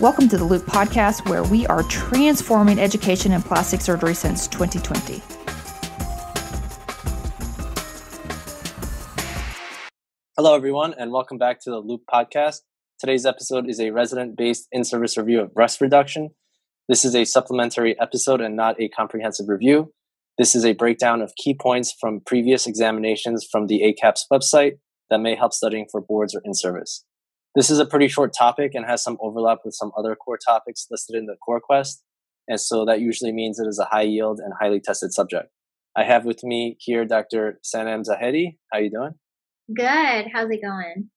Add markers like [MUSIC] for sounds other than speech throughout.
Welcome to the Loupe podcast, where we are transforming education in plastic surgery since 2020. Hello, everyone, and welcome back to the Loupe podcast. Today's episode is a resident based in service review of breast reduction. This is a supplementary episode and not a comprehensive review. This is a breakdown of key points from previous examinations from the ACAPS website that may help studying for boards or in service. This is a pretty short topic and has some overlap with some other core topics listed in the core quest. And so that usually means it is a high yield and highly tested subject. I have with me here Dr. Sanam Zahedi. How are you doing? Good. How's it going?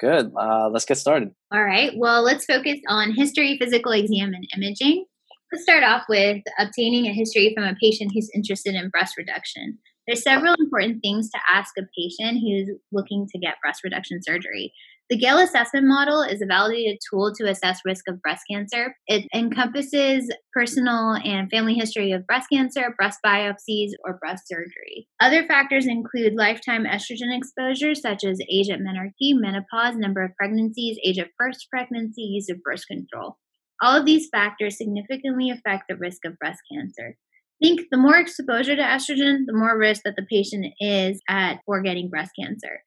Good. Uh, let's get started. All right. Well, let's focus on history, physical exam, and imaging. Let's start off with obtaining a history from a patient who's interested in breast reduction. There's several important things to ask a patient who's looking to get breast reduction surgery. The Gail assessment model is a validated tool to assess risk of breast cancer. It encompasses personal and family history of breast cancer, breast biopsies, or breast surgery. Other factors include lifetime estrogen exposure, such as age at menarche, menopause, number of pregnancies, age of first pregnancy, use of birth control. All of these factors significantly affect the risk of breast cancer. Think the more exposure to estrogen, the more risk that the patient is at for getting breast cancer.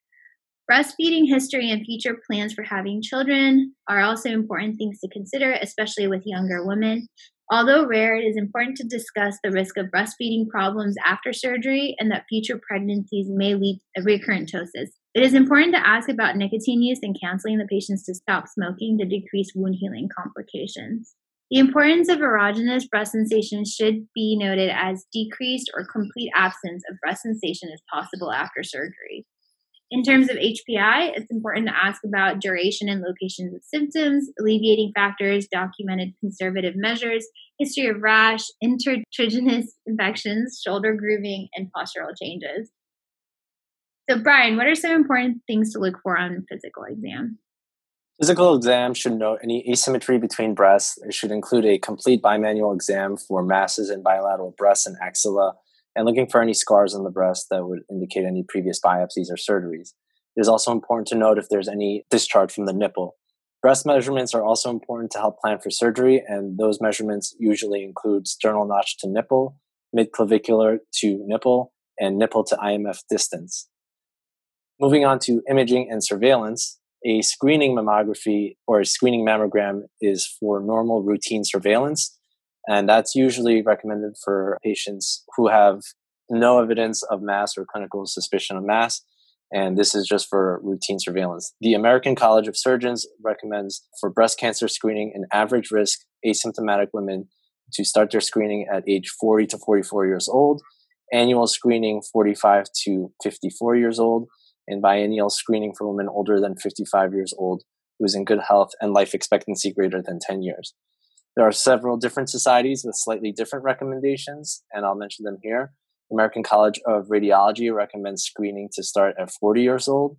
Breastfeeding history and future plans for having children are also important things to consider, especially with younger women. Although rare, it is important to discuss the risk of breastfeeding problems after surgery and that future pregnancies may lead to recurrent ptosis. It is important to ask about nicotine use and counseling the patients to stop smoking to decrease wound healing complications. The importance of erogenous breast sensation should be noted as decreased or complete absence of breast sensation is possible after surgery. In terms of HPI, it's important to ask about duration and locations of symptoms, alleviating factors, documented conservative measures, history of rash, intertriginous [LAUGHS] infections, shoulder grooving, and postural changes. So, Brian, what are some important things to look for on physical exam? Physical exam should note any asymmetry between breasts. It should include a complete bimanual exam for masses in bilateral breasts and axilla and looking for any scars on the breast that would indicate any previous biopsies or surgeries. It is also important to note if there's any discharge from the nipple. Breast measurements are also important to help plan for surgery, and those measurements usually include sternal notch to nipple, midclavicular to nipple, and nipple to IMF distance. Moving on to imaging and surveillance, a screening mammography or a screening mammogram is for normal routine surveillance and that's usually recommended for patients who have no evidence of mass or clinical suspicion of mass. And this is just for routine surveillance. The American College of Surgeons recommends for breast cancer screening in average risk asymptomatic women to start their screening at age 40 to 44 years old, annual screening 45 to 54 years old, and biennial screening for women older than 55 years old who is in good health and life expectancy greater than 10 years. There are several different societies with slightly different recommendations, and I'll mention them here. The American College of Radiology recommends screening to start at 40 years old,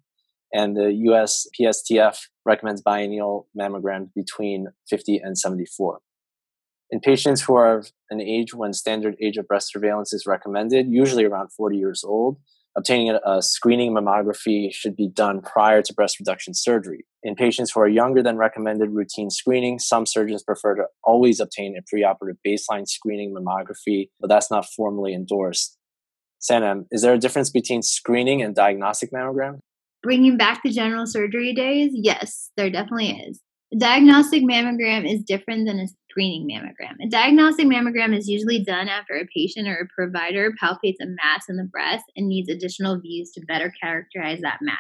and the US PSTF recommends biennial mammograms between 50 and 74. In patients who are of an age when standard age of breast surveillance is recommended, usually around 40 years old, obtaining a, screening mammography should be done prior to breast reduction surgery. In patients who are younger than recommended routine screening, some surgeons prefer to always obtain a preoperative baseline screening mammography, but that's not formally endorsed. Sanam, is there a difference between screening and diagnostic mammogram? Bringing back the general surgery days, yes, there definitely is. A diagnostic mammogram is different than a screening mammogram. A diagnostic mammogram is usually done after a patient or a provider palpates a mass in the breast and needs additional views to better characterize that mass.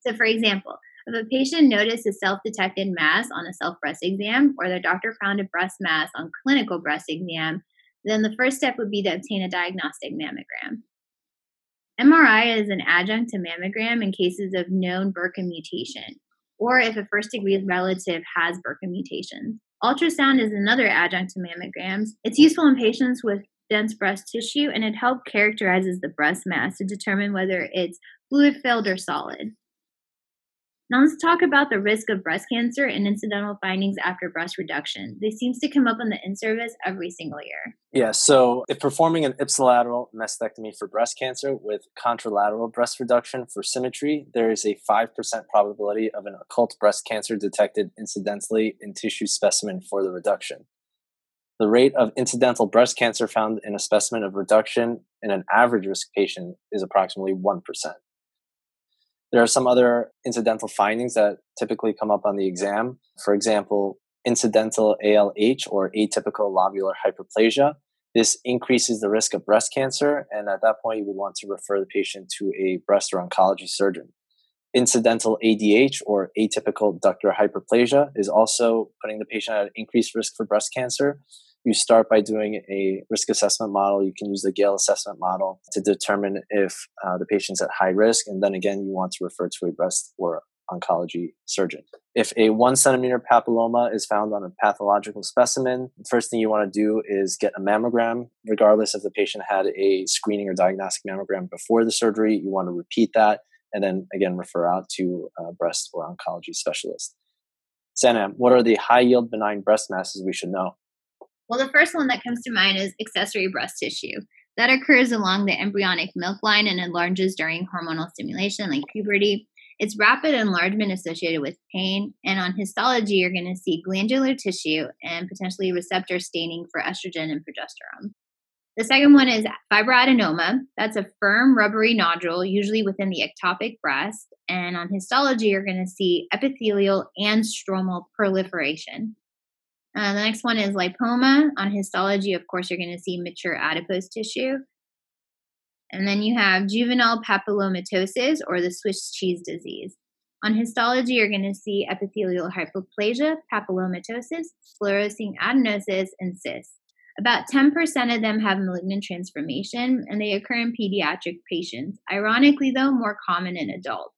So, for example, if a patient noticed a self detected mass on a self breast exam or their doctor found a breast mass on clinical breast exam, then the first step would be to obtain a diagnostic mammogram. MRI is an adjunct to mammogram in cases of known BRCA mutation, or if a first degree relative has BRCA mutations. Ultrasound is another adjunct to mammograms. It's useful in patients with dense breast tissue and it helps characterizes the breast mass to determine whether it's fluid filled or solid. Now let's talk about the risk of breast cancer and incidental findings after breast reduction. This seems to come up on the in-service every single year. Yeah, so if performing an ipsilateral mastectomy for breast cancer with contralateral breast reduction for symmetry, there is a 5% probability of an occult breast cancer detected incidentally in tissue specimen for the reduction. The rate of incidental breast cancer found in a specimen of reduction in an average risk patient is approximately 1%. There are some other incidental findings that typically come up on the exam. For example, incidental ALH or atypical lobular hyperplasia. This increases the risk of breast cancer, and at that point, you would want to refer the patient to a breast or oncology surgeon. Incidental ADH or atypical ductal hyperplasia is also putting the patient at increased risk for breast cancer you start by doing a risk assessment model. You can use the Gail assessment model to determine if uh, the patient's at high risk. And then again, you want to refer to a breast or oncology surgeon. If a one centimeter papilloma is found on a pathological specimen, the first thing you want to do is get a mammogram, regardless if the patient had a screening or diagnostic mammogram before the surgery. You want to repeat that and then again refer out to a breast or oncology specialist. Sanam, what are the high yield benign breast masses we should know? Well, the first one that comes to mind is accessory breast tissue. That occurs along the embryonic milk line and enlarges during hormonal stimulation, like puberty. It's rapid enlargement associated with pain, and on histology, you're going to see glandular tissue and potentially receptor staining for estrogen and progesterone. The second one is fibroadenoma. That's a firm, rubbery nodule, usually within the ectopic breast. And on histology, you're going to see epithelial and stromal proliferation. Uh, the next one is lipoma. On histology, of course, you're going to see mature adipose tissue. And then you have juvenile papillomatosis or the Swiss cheese disease. On histology, you're going to see epithelial hyperplasia, papillomatosis, sclerosing adenosis, and cysts. About 10% of them have malignant transformation and they occur in pediatric patients. Ironically, though, more common in adults.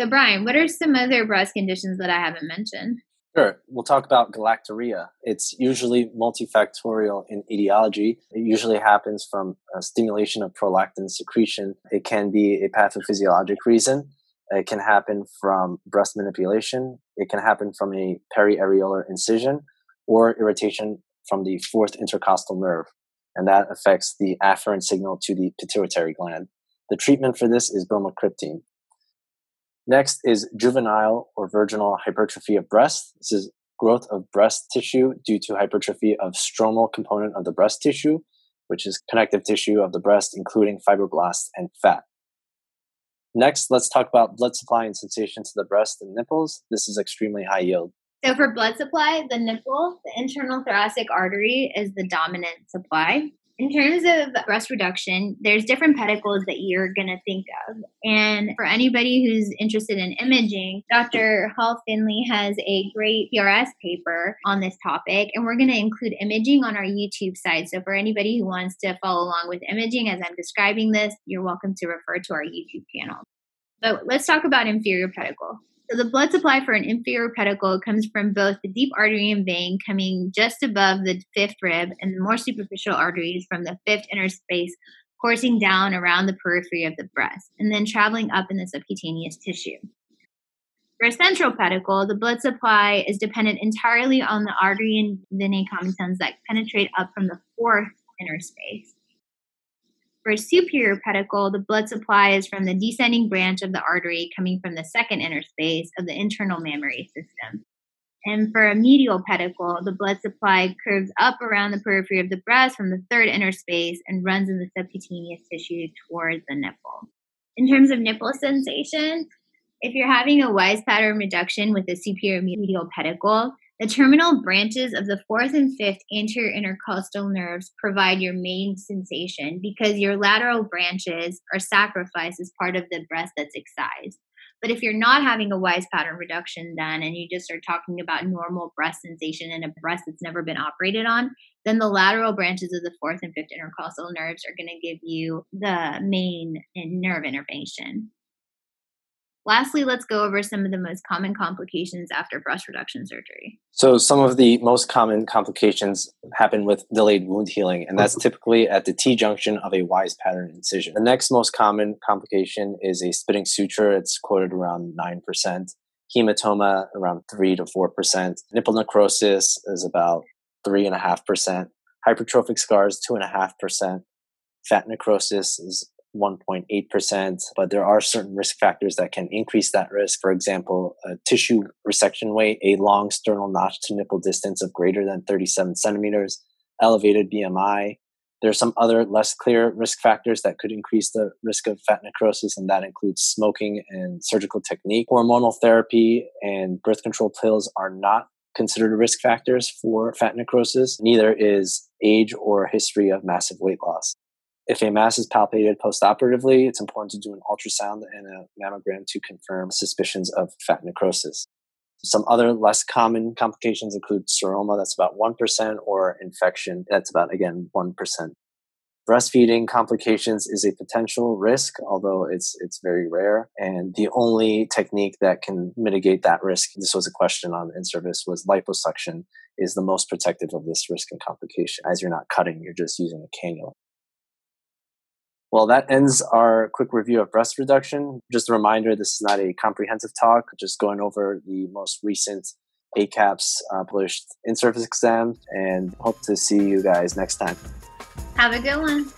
So, Brian, what are some other breast conditions that I haven't mentioned? Sure. We'll talk about galactorrhea. It's usually multifactorial in etiology. It usually happens from uh, stimulation of prolactin secretion. It can be a pathophysiologic reason. It can happen from breast manipulation. It can happen from a periareolar incision or irritation from the fourth intercostal nerve. And that affects the afferent signal to the pituitary gland. The treatment for this is bromocriptine. Next is juvenile or virginal hypertrophy of breast. This is growth of breast tissue due to hypertrophy of stromal component of the breast tissue, which is connective tissue of the breast, including fibroblasts and fat. Next, let's talk about blood supply and sensation to the breast and nipples. This is extremely high yield. So, for blood supply, the nipple, the internal thoracic artery, is the dominant supply. In terms of breast reduction, there's different pedicles that you're going to think of. And for anybody who's interested in imaging, Dr. Hall-Findlay has a great PRS paper on this topic, and we're going to include imaging on our YouTube site. So for anybody who wants to follow along with imaging as I'm describing this, you're welcome to refer to our YouTube channel. But let's talk about inferior pedicle. So the blood supply for an inferior pedicle comes from both the deep artery and vein coming just above the fifth rib and the more superficial arteries from the fifth interspace coursing down around the periphery of the breast and then traveling up in the subcutaneous tissue. For a central pedicle, the blood supply is dependent entirely on the artery and venae comitans that penetrate up from the fourth interspace. For a superior pedicle, the blood supply is from the descending branch of the artery coming from the second interspace of the internal mammary system. And for a medial pedicle, the blood supply curves up around the periphery of the breast from the third interspace and runs in the subcutaneous tissue towards the nipple. In terms of nipple sensation, if you're having a Wise pattern reduction with a superior medial pedicle, the terminal branches of the fourth and fifth anterior intercostal nerves provide your main sensation because your lateral branches are sacrificed as part of the breast that's excised. But if you're not having a wise pattern reduction, then and you just are talking about normal breast sensation in a breast that's never been operated on, then the lateral branches of the fourth and fifth intercostal nerves are going to give you the main nerve innervation. Lastly, let's go over some of the most common complications after breast reduction surgery. So, some of the most common complications happen with delayed wound healing, and that's oh. typically at the T junction of a wise pattern incision. The next most common complication is a spitting suture. It's quoted around 9%. Hematoma around 3 to 4%. Nipple necrosis is about 3.5%. Hypertrophic scars, 2.5%. Fat necrosis is 1.8%, but there are certain risk factors that can increase that risk. For example, tissue resection weight, a long sternal notch to nipple distance of greater than 37 centimeters, elevated BMI. There are some other less clear risk factors that could increase the risk of fat necrosis, and that includes smoking and surgical technique. Hormonal therapy and birth control pills are not considered risk factors for fat necrosis. Neither is age or history of massive weight loss. If a mass is palpated postoperatively, it's important to do an ultrasound and a mammogram to confirm suspicions of fat necrosis. Some other less common complications include seroma, that's about 1%, or infection, that's about, again, 1%. Breastfeeding complications is a potential risk, although it's, it's very rare. And the only technique that can mitigate that risk, this was a question on in service, was liposuction is the most protective of this risk and complication. As you're not cutting, you're just using a cannula. Well, that ends our quick review of breast reduction. Just a reminder, this is not a comprehensive talk, just going over the most recent ACAPS uh, published in-service exam and hope to see you guys next time. Have a good one.